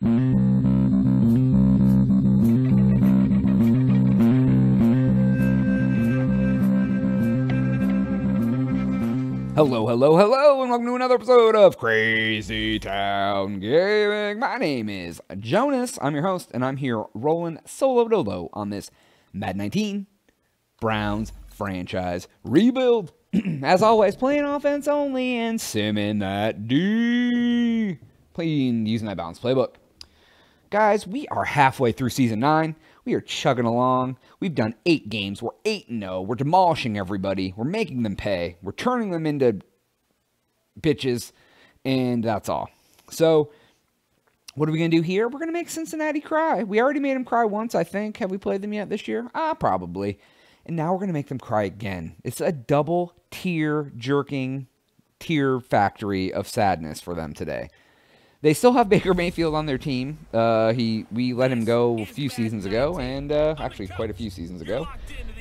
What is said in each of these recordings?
Hello, hello, hello, and welcome to another episode of Crazy Town Gaming. My name is Jonaas. I'm your host, and I'm here rolling solo dolo on this Madden 19 Browns franchise rebuild. As always, playing offense only and simming that D. Playing using that balanced playbook. Guys, we are halfway through season 9. We are chugging along. We've done eight games. We're 8 and 0. We're demolishing everybody. We're making them pay. We're turning them into bitches. And that's all. So, what are we going to do here? We're going to make Cincinnati cry. We already made them cry once, I think. Have we played them yet this year? Ah, probably. And now we're going to make them cry again. It's a double tier jerking tier factory of sadness for them today. They still have Baker Mayfield on their team. Uh, he we let him go a few seasons ago, and uh, actually quite a few seasons ago.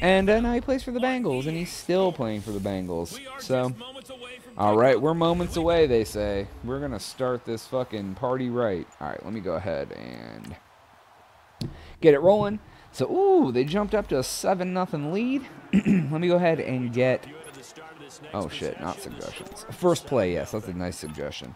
And uh, now he plays for the Bengals, and he's still playing for the Bengals. So, all right, we're moments away. They say we're gonna start this fucking party right. All right, let me go ahead and get it rolling. So, ooh, they jumped up to a seven nothing lead. let me go ahead and get. Oh shit, not suggestions. First play, yes, that's a nice suggestion.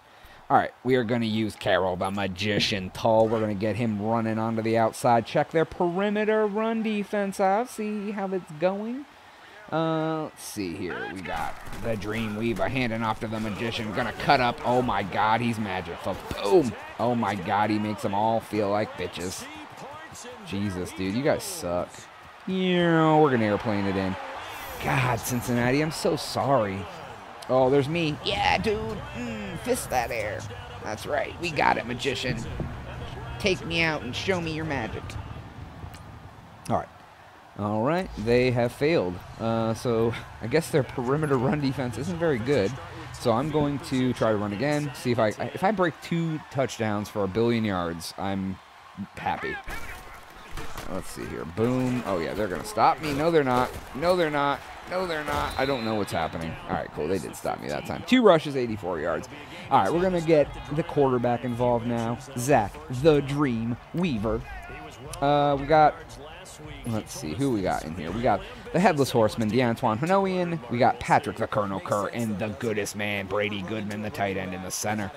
All right, we are going to use Carol the magician tall. We're going to get him running onto the outside. Check their perimeter run defense out. See how it's going. Uh, let's see here. We got the Dream Weaver handing off to the magician. Gonna cut up. Oh my God, he's magic. Boom. Oh my God, he makes them all feel like bitches. Jesus, dude, you guys suck. Yeah, we're gonna airplane it in. God, Cincinnati, I'm so sorry. Oh, there's me. Yeah, dude. Mm, fist that air. That's right. We got it, magician. Take me out and show me your magic. All right. All right. They have failed. Uh, so I guess their perimeter run defense isn't very good. So I'm going to try to run again. See if I if I break two touchdowns for a billion yards, I'm happy. Let's see here. Boom. Oh yeah, they're gonna stop me. No, they're not. No, they're not. No, they're not. I don't know what's happening. All right, cool. They did stop me that time. Two rushes, 84 yards. All right, we're going to get the quarterback involved now. Zach, the Dream Weaver. Uh, we got, let's see, who we got in here? We got the Headless Horseman, DeAntoine Hanoian. We got Patrick, the Colonel Kerr, and the goodest man, Brady Goodman, the tight end in the center.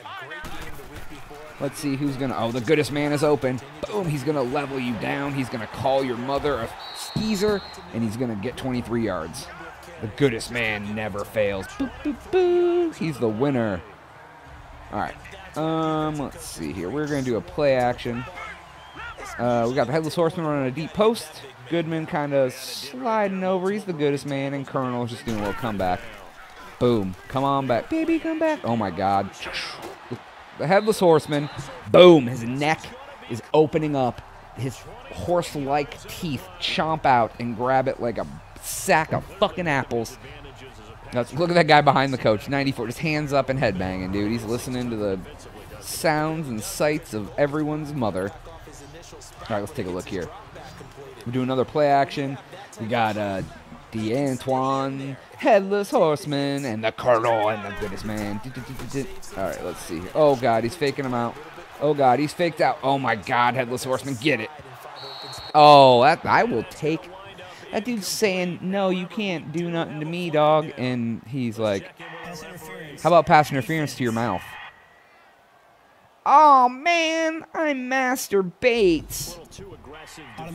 Let's see who's going to, oh, the goodest man is open. Boom, he's going to level you down. He's going to call your mother a skeezer, and he's going to get 23 yards. The goodest man never fails. Boop, boop, boop. He's the winner. All right. Um, let's see here. We're going to do a play action. Uh, we got the Headless Horseman running a deep post. Goodman kind of sliding over. He's the goodest man. And Colonel's just doing a little comeback. Boom. Come on back. Baby, come back. Oh, my God. The Headless Horseman. Boom. His neck is opening up. His horse-like teeth chomp out and grab it like a sack of fucking apples. Look at that guy behind the coach, 94, just hands up and headbanging, dude. He's listening to the sounds and sights of everyone's mother. All right, let's take a look here. We do another play action. We got uh, DeAntoine, Headless Horseman, and the Colonel, and the Goodness man. All right, let's see here. Oh, God, he's faking him out. Oh, God, he's faked out. Oh, my God, Headless Horseman, get it. Oh, that I will take that dude's saying, no, you can't do nothing to me, dog. And he's like, how about pass interference to your mouth? Oh, man, I'm Master Bates.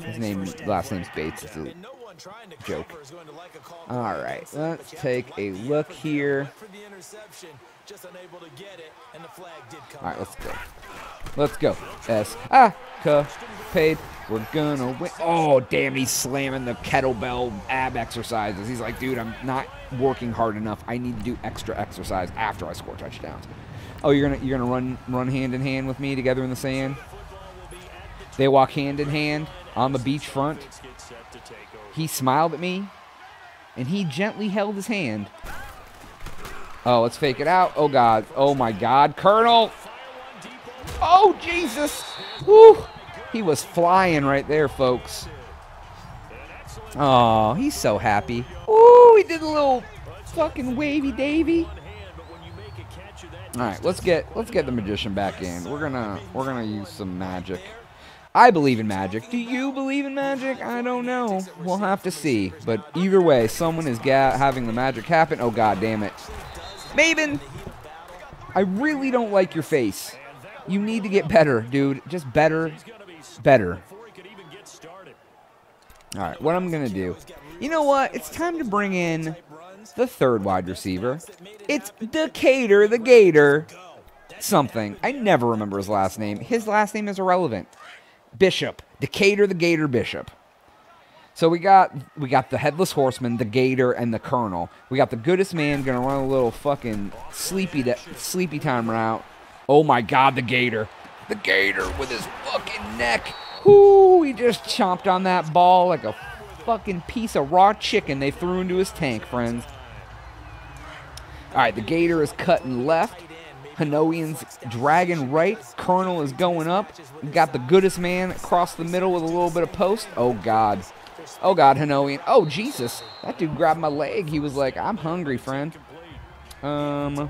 His name, last name's Bates. It's a joke. All right, let's take a look here. All right, let's go. Let's go. S. Ah, paid. We're gonna win. Oh, damn, he's slamming the kettlebell ab exercises. He's like, dude, I'm not working hard enough. I need to do extra exercise after I score touchdowns. Oh, you're gonna you're gonna run run hand in hand with me together in the sand. They walk hand in hand on the beach front. He smiled at me, and he gently held his hand. Oh, let's fake it out. Oh God. Oh my God, Colonel. Oh Jesus. He was flying right there, folks. Oh, he's so happy. Ooh, he did a little fucking wavy davy. All right, let's get let's get the magician back in. We're gonna we're gonna use some magic. I believe in magic. Do you believe in magic? I don't know. We'll have to see. But either way, someone is having the magic happen. Oh god damn it, Maven! I really don't like your face. You need to get better, dude. Just better, better. All right, what I'm gonna do? You know what? It's time to bring in the third wide receiver. It's Decatur the Gator. Something. I never remember his last name. His last name is irrelevant. Bishop. Decatur the Gator Bishop. So we got we got the headless horseman, the gator, and the colonel. We got the goodest man gonna run a little fucking sleepy sleepy time route. Oh my god, the gator. The gator with his fucking neck. Whoo, he just chomped on that ball like a fucking piece of raw chicken they threw into his tank, friends. Alright, the gator is cutting left. Hanoian's dragging right. Colonel is going up. We got the goodest man across the middle with a little bit of post. Oh, God. Oh, God, Hanoian. Oh, Jesus. That dude grabbed my leg. He was like, I'm hungry, friend. Um,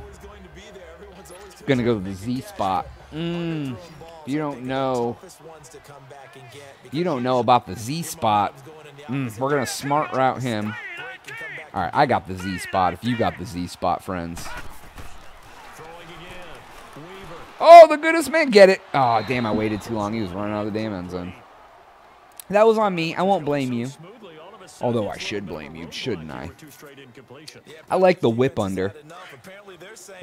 Gonna go to the Z spot. Mmm. You don't know. You don't know about the Z spot. Mm, we're gonna smart route him. All right, I got the Z spot. If you got the Z spot, friends. Oh, the goodest man, get it. Oh, damn, I waited too long. He was running out of the damn end zone. That was on me. I won't blame you. Although I should blame you, shouldn't I? I like the whip under.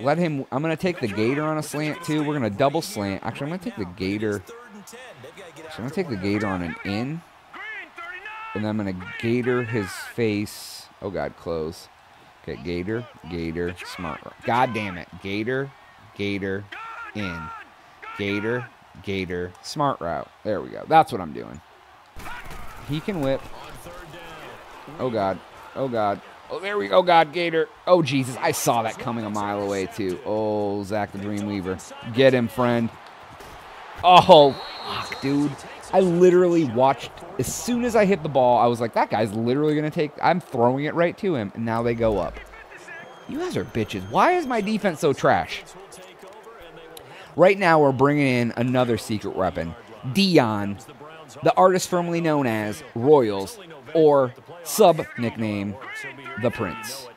Let him... I'm going to take the gator on a slant, too. We're going to double slant. Actually, I'm going to take the gator... Actually, I'm going to take the gator on an in. And then I'm going to gator his face. Oh, God, close. Okay, gator, gator, smart. God damn it. Gator, gator, in. Gator, gator, smart route. There we go. That's what I'm doing. He can whip. Oh, God. Oh, God. Oh, there we go. God, Gator. Oh, Jesus. I saw that coming a mile away, too. Oh, Zach the Dreamweaver. Get him, friend. Oh, fuck, dude. I literally watched, as soon as I hit the ball, I was like, that guy's literally going to take, I'm throwing it right to him, and now they go up. You guys are bitches. Why is my defense so trash? Right now, we're bringing in another secret weapon, Dion, the artist formerly known as Royals, or sub nickname, the Prince.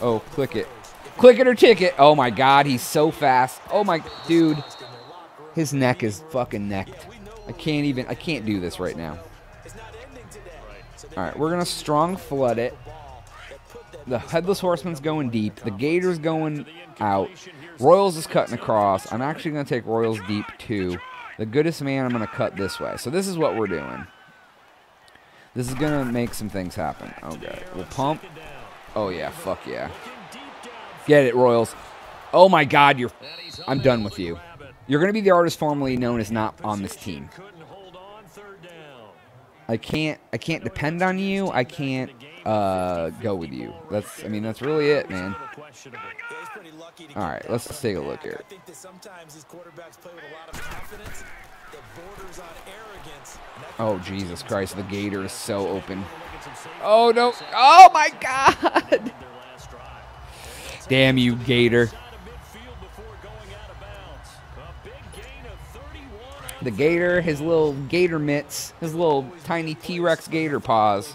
Oh, click it. Click it or ticket. Oh my god, he's so fast. Oh my, dude. His neck is fucking necked. I can't even, I can't do this right now. Alright, we're to strong flood it. The Headless Horseman's going deep. The Gator's going out. Royals is cutting across. I'm actually going to take Royals deep too. The goodest man I'm going to cut this way. So this is what we're doing. This is going to make some things happen. Oh, okay. We'll pump. Oh, yeah. Fuck yeah. Get it, Royals. Oh, my God. You're... I'm done with you. You're going to be the artist formerly known as not on this team. I can't I can't depend on you. I can't uh, go with you. That's I mean that's really it, man. All right, let's just take a look here. Oh Jesus Christ, the gator is so open. Oh no! Oh my God! Damn you, gator. The gator, his little gator mitts, his little tiny T-Rex gator paws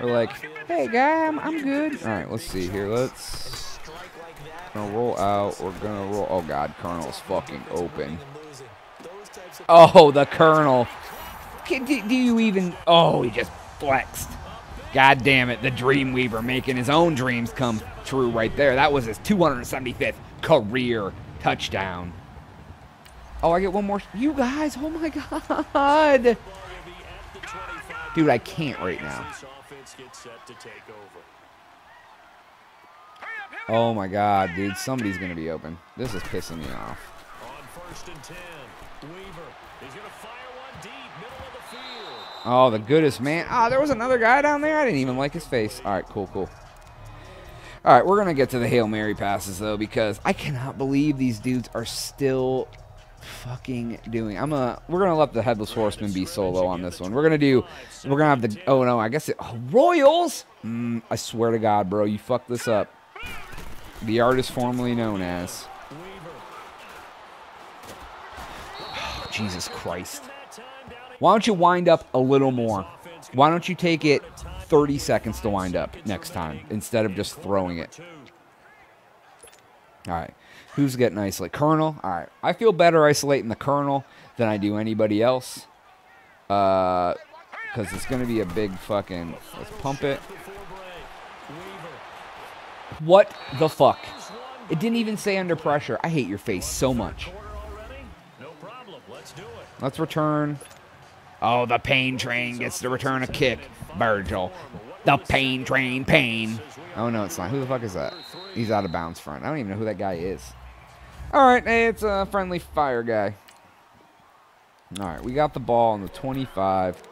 are like, hey, guy, I'm, I'm good. All right, let's see here. Let's gonna roll out. We're gonna roll. Oh, God, Colonel's fucking open. Oh, the Colonel. Do, do you even... Oh, he just flexed. God damn it, the Dreamweaver making his own dreams come true right there. That was his 275th career touchdown. Oh, I get one more. You guys, oh my god. Dude, I can't right now. Oh my god, dude. Somebody's going to be open. This is pissing me off. On first and ten, Weaver. He's going to fire one deep, middle of the field. Oh, the goodest man. Oh, there was another guy down there. I didn't even like his face. All right, cool, cool. All right, we're going to get to the Hail Mary passes, though, because I cannot believe these dudes are still fucking doing? I'm a. We're gonna let the headless horseman be solo on this one. We're gonna do. We're gonna have the. Oh no, I guess it. Oh, Royals. Mm, I swear to God, bro, you fucked this up. The artist formerly known as. Oh, Jesus Christ. Why don't you wind up a little more? Why don't you take it 30 seconds to wind up next time instead of just throwing it? All right. Who's getting isolated? Colonel. All right. I feel better isolating the Colonel than I do anybody else. Uh, because it's going to be a big fucking. Let's pump it. What the fuck? It didn't even say under pressure. I hate your face so much. Let's return. Oh, the pain train gets to return a kick. Virgil. The pain train, pain. Oh, no, it's not. Who the fuck is that? He's out of bounds front. I don't even know who that guy is. All right, hey, it's a friendly fire guy. All right, we got the ball on the 25.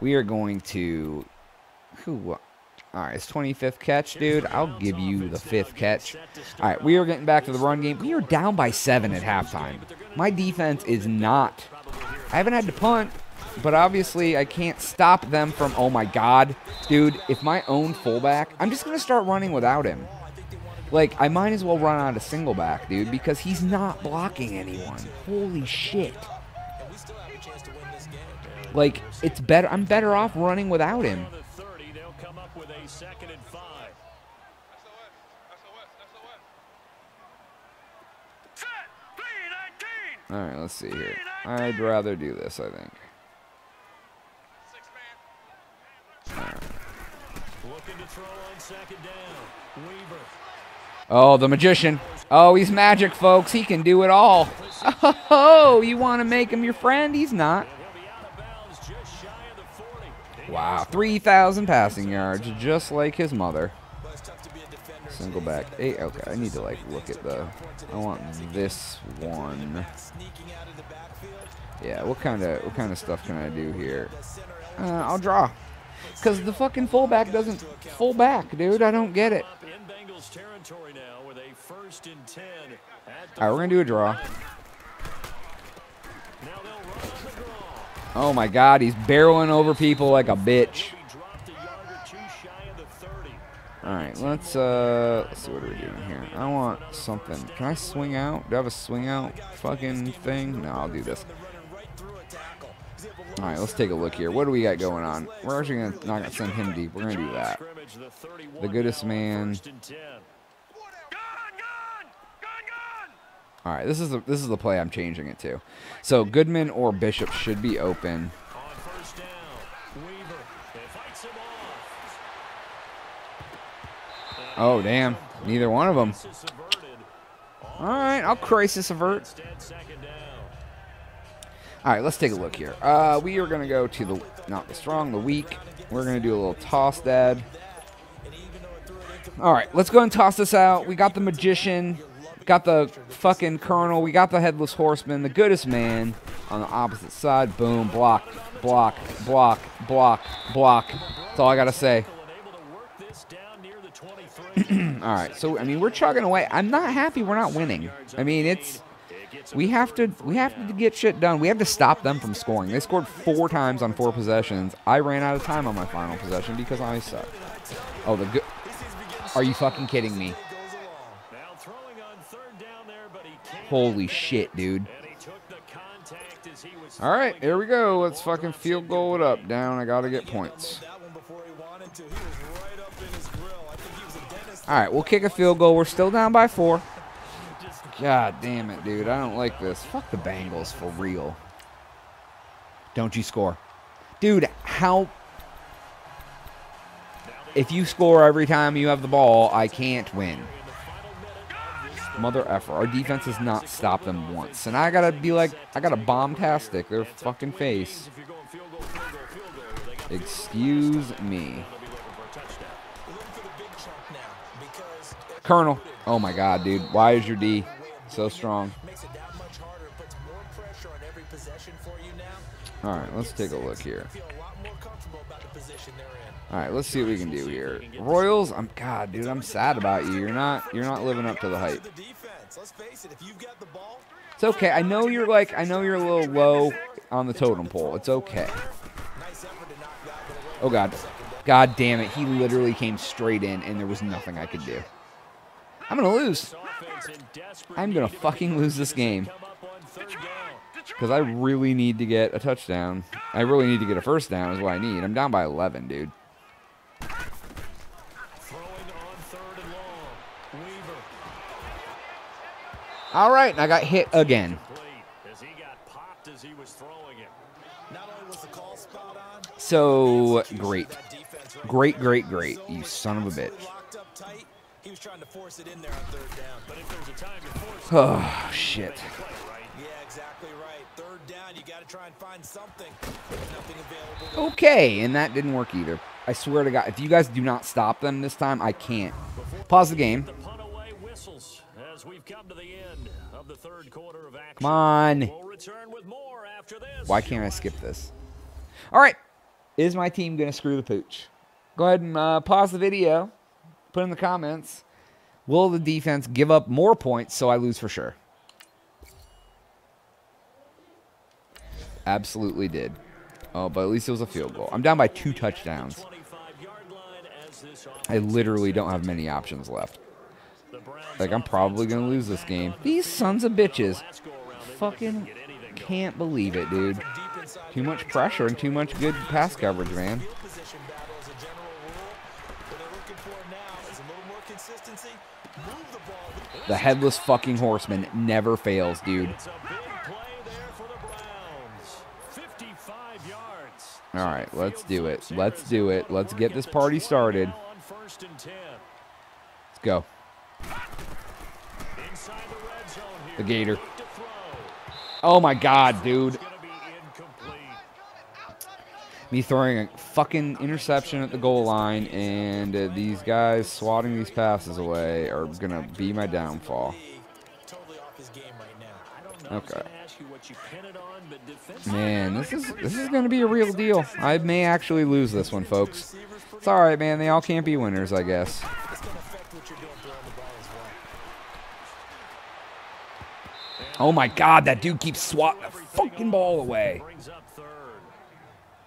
We are going to... Who... All right, it's 25th catch, dude. I'll give you the fifth catch. All right, we are getting back to the run game. We are down by seven at halftime. My defense is not. I haven't had to punt, but obviously I can't stop them from. Oh my god, dude! If my own fullback, I'm just gonna start running without him. Like I might as well run out a single back, dude, because he's not blocking anyone. Holy shit! Like it's better. I'm better off running without him. All right, let's see here. I'd rather do this, I think. Oh, the magician. Oh, he's magic, folks. He can do it all. Oh, you want to make him your friend? He's not. Wow, 3,000 passing yards, just like his mother. Single back. Eight. Okay, I need to like look at the. I want this one. Yeah. What kind of what kind of stuff can I do here? Uh, I'll draw. Cause the fucking fullback doesn't full back, dude. I don't get it. All right, we're gonna do a draw. Oh my God, he's barreling over people like a bitch. All right, let's uh, let's see what are we doing here. I want something. Can I swing out? Do I have a swing out fucking thing? No, I'll do this. All right, let's take a look here. What do we got going on? We're actually gonna not gonna send him deep. We're gonna do that. The goodest man. All right, this is the this is the play I'm changing it to. So Goodman or Bishop should be open. Oh, damn. Neither one of them. All right, I'll crisis avert. All right, let's take a look here. Uh, we are going to go to the, not the strong, the weak. We're going to do a little toss dad. All right, let's go and toss this out. We got the magician, got the fucking colonel, we got the headless horseman, the goodest man on the opposite side. Boom, block, block, block, block, block. That's all I got to say. all right, so I mean we're chugging away. I'm not happy we're not winning. I mean it's we have to we have to get shit done. We have to stop them from scoring. They scored four times on four possessions. I ran out of time on my final possession because I suck. Oh, the good. Are you fucking kidding me? Holy shit, dude. All right, here we go. Let's fucking field goal it up. Down. I got to get points. All right, we'll kick a field goal. We're still down by four. God damn it, dude. I don't like this. Fuck the Bengals for real. Don't you score. Dude, how... If you score every time you have the ball, I can't win. Mother effer. Our defense has not stopped them once. And I gotta be like, I gotta bomb-tastic their fucking face. Excuse me. Colonel. Oh my god, dude. Why is your D so strong? All right, let's take a look here. All right, let's see what we can do here. Royals, I'm God, dude. I'm sad about you. You're not, you're not living up to the hype. It's okay. I know you're like, I know you're a little low on the totem pole. It's okay. Oh, God. God damn it. He literally came straight in, and there was nothing I could do. I'm going to lose. I'm going to fucking lose this game. Because I really need to get a touchdown. I really need to get a first down is what I need. I'm down by 11, dude. All right, and I got hit again. So great. Great, great, great. You son of a bitch. Oh, shit. Yeah, exactly right. Third down, you got to try and find something. Okay, and that didn't work either. I swear to God, if you guys do not stop them this time, I can't. Pause the game. Come on. Why can't I skip this? All right. Is my team going to screw the pooch? Go ahead and uh, pause the video. Put in the comments. Will the defense give up more points so I lose for sure? Absolutely did. Oh, but at least it was a field goal. I'm down by two touchdowns. I literally don't have many options left. Like, I'm probably going to lose this game. These sons of bitches. Fucking can't believe it, dude. Too much pressure and too much good pass coverage, man. The headless fucking horseman never fails, dude. All right, let's do it. Let's do it. Let's get this party started. Let's go. The Gator. Oh my god, dude. Me throwing a fucking interception at the goal line, and uh, these guys swatting these passes away are going to be my downfall. Okay. Man, this is this is going to be a real deal. I may actually lose this one, folks. It's all right, man. They all can't be winners, I guess. Oh my god, that dude keeps swatting the fucking ball away.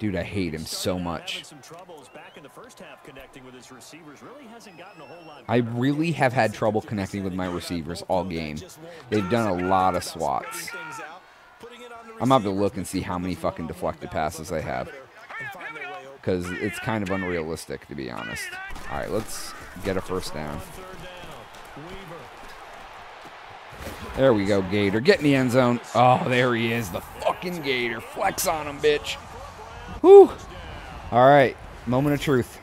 Dude, I hate him so much. I really have had trouble connecting with my receivers all game. They've done a lot of swats. I'm about to look and see how many fucking deflected passes they have. Because it's kind of unrealistic, to be honest. All right, let's get a first down. There we go, Gator. Get in the end zone. Oh, there he is, the fucking Gator. Flex on him, bitch. Whew. All right, moment of truth.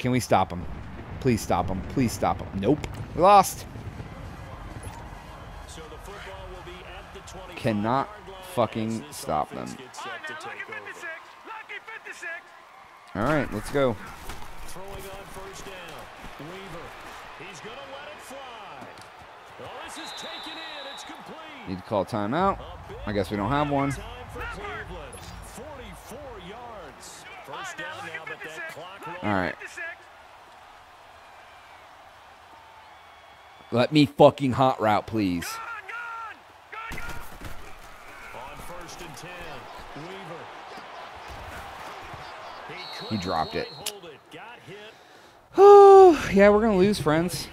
Can we stop him? Please stop him. Please stop him. Nope. We lost. Cannot fucking stop them. All right, let's go. Need to call timeout. I guess we don't have one. All right. Let me fucking hot route, please. He dropped it. Oh, yeah, we're going to lose, friends.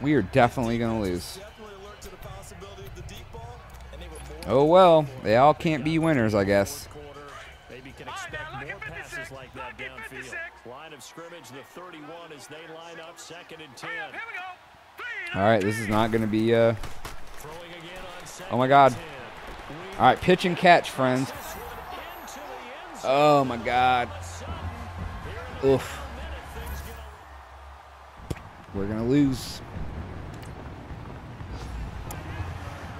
We are definitely going to lose. Oh, well. They all can't be winners, I guess. All right, this is not going to be. Uh... Oh my God! All right, pitch and catch, friends. Oh my God! Oof. We're gonna lose.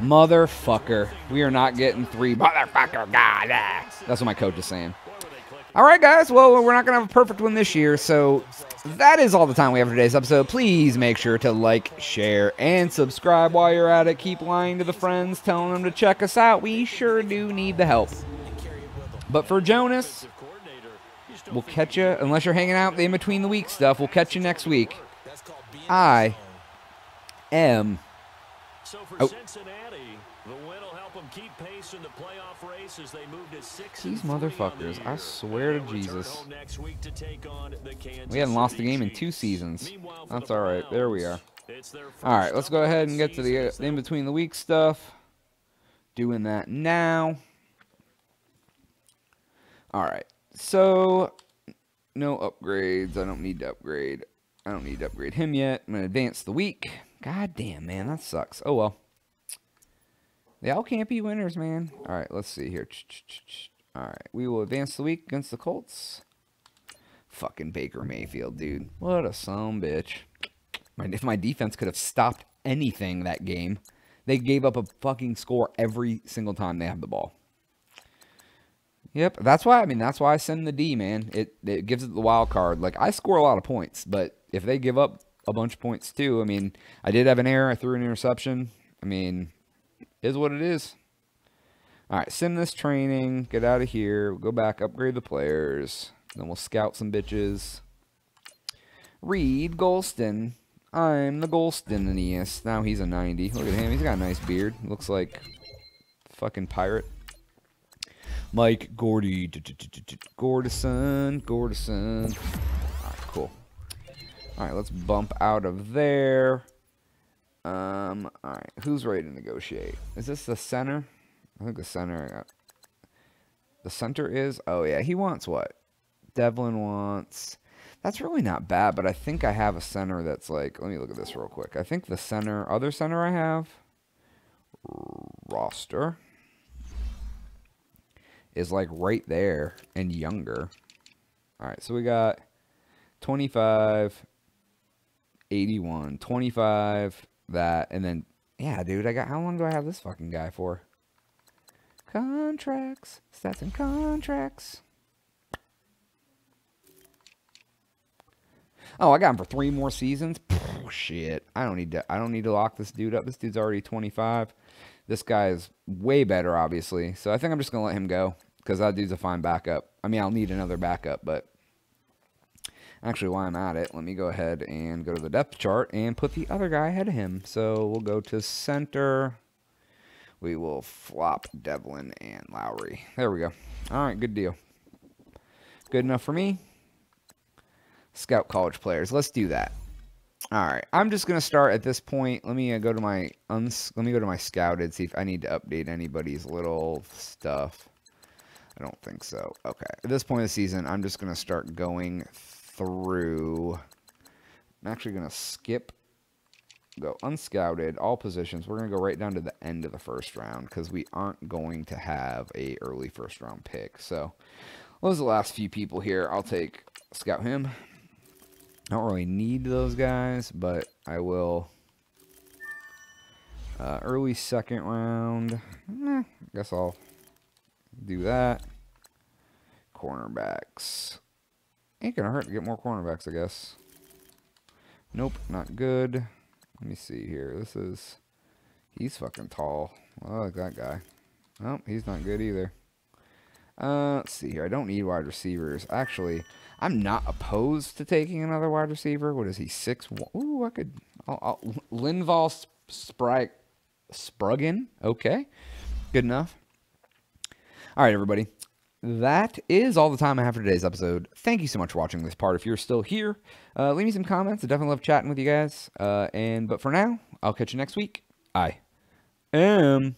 Motherfucker. We are not getting three. Motherfucker, God. That's what my coach is saying. All right, guys. Well, we're not going to have a perfect one this year, so that is all the time we have for today's episode. Please make sure to like, share, and subscribe while you're at it. Keep lying to the friends, telling them to check us out. We sure do need the help. But for Jonaas, we'll catch you, unless you're hanging out in between the week stuff, we'll catch you next week. I am Oh. Cincinnati, the win will help them keep pace in the playoff race as they move to six. These on the motherfuckers, I swear to Jesus. to take on the We hadn't lost the game in two seasons. That's all right. There we are. All right, let's go ahead and get to the uh, in-between the week stuff. Doing that now. All right. So, no upgrades. I don't need to upgrade. I don't need to upgrade him yet. I'm going to advance the week. God damn, man. That sucks. Oh, well. They all can't be winners, man. All right, let's see here. All right. We will advance the week against the Colts. Fucking Baker Mayfield, dude. What a a bitch. If my defense could have stopped anything that game, they gave up a fucking score every single time they have the ball. Yep, that's why. I mean, that's why I send the D, man. It it gives it the wild card. Like I score a lot of points, but if they give up a bunch of points too, I mean, I did have an error. I threw an interception. I mean, is what it is. All right, send this training. Get out of here. We'll go back, upgrade the players. Then we'll scout some bitches. Reed Golston. I'm the Golstoniest. Now he's a 90. Look at him. He's got a nice beard. Looks like fucking pirate. Mike Gordy. Gordison. Gordison. Alright, cool. Alright, let's bump out of there. Um, alright. Who's ready to negotiate? Is this the center? I think the center. I. The center is? Oh, yeah. He wants what? Devlin wants. That's really not bad, but I think I have a center that's like. Let me look at this real quick. I think the center, other center I have, roster, is like right there and younger. All right, so we got 25, 81, 25, that, and then, yeah, dude, I got. How long do I have this fucking guy for? Contracts, stats and contracts. Oh, I got him for three more seasons. Phew, shit, I don't need to. I don't need to lock this dude up. This dude's already 25. This guy is way better, obviously. So I think I'm just gonna let him go because that dude's a fine backup. I mean, I'll need another backup, but actually, while I'm at it, let me go ahead and go to the depth chart and put the other guy ahead of him. So we'll go to center. We will flop Devlin and Lowry. There we go. All right, good deal. Good enough for me. Scout college players. Let's do that. All right, I'm just gonna start at this point. Let me uh, go to my uns. Let me go to my scouted. See if I need to update anybody's little stuff. I don't think so. Okay, at this point of the season, I'm just gonna start going through. I'm actually gonna skip. Go unscouted, all positions. We're gonna go right down to the end of the first round because we aren't going to have a early first round pick. So those are the last few people here. I'll take scout him. I don't really need those guys, but I will. Uh, early second round. Eh, guess I'll do that. Cornerbacks. Ain't gonna hurt to get more cornerbacks, I guess. Nope, not good. Let me see here. This is. He's fucking tall. I like that guy. Nope, he's not good either. Uh, let's see here. I don't need wide receivers. Actually, I'm not opposed to taking another wide receiver. What is he? Six. one- Ooh, I could. I'll, I'll, Linval Sp- Sprag, Spruggan. Okay, good enough. All right, everybody. That is all the time I have for today's episode. Thank you so much for watching this part. If you're still here, uh, leave me some comments. I definitely love chatting with you guys. Uh, and but for now, I'll catch you next week. I am.